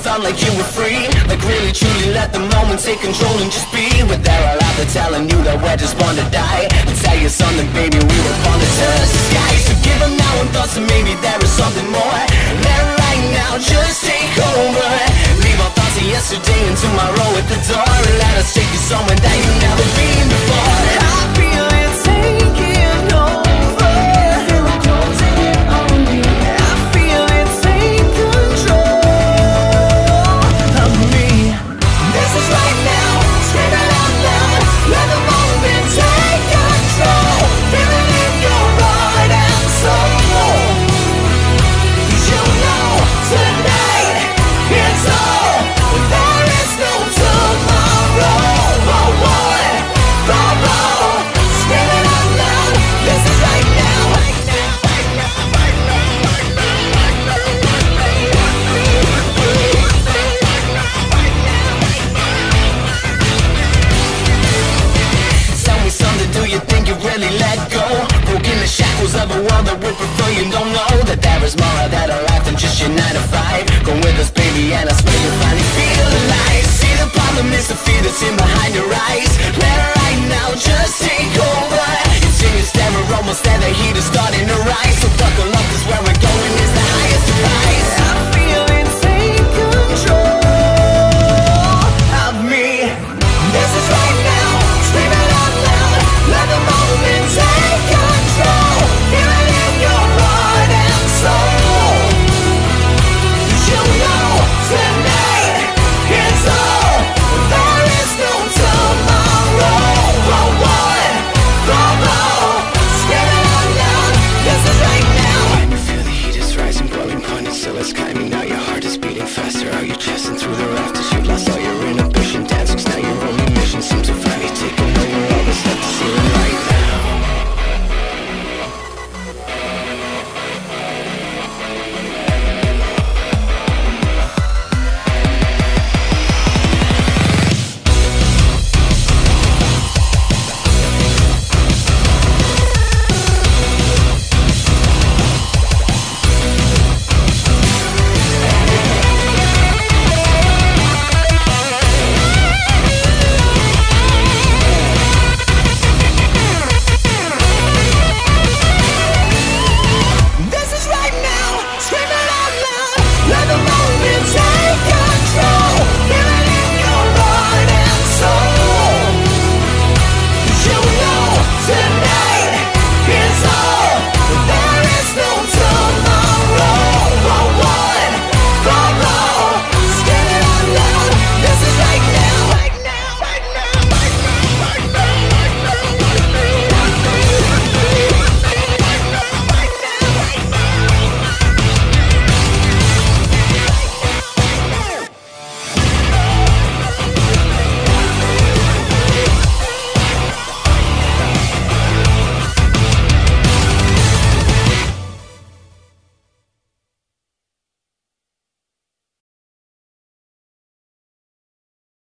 felt like you were free. Like really truly let the moment take control and just be. But they're all out there telling you that we're just born to die. I'll tell you something baby, we were born to touch the sky So give them now and thoughts and maybe there is something more. Let right now just take over. Leave our thoughts of yesterday and tomorrow at the door. And let us take you somewhere that you of a world that would prefer you don't know That there is more of that alive than just your 9 to 5 Go with us baby and I swear you'll finally feel alive. See the problem is the fear that's in behind your eyes. Let right now just take over. heart is beating faster. Are you chest through the rafters? You lost all your inhibition. Dancing's now your only mission. Seems to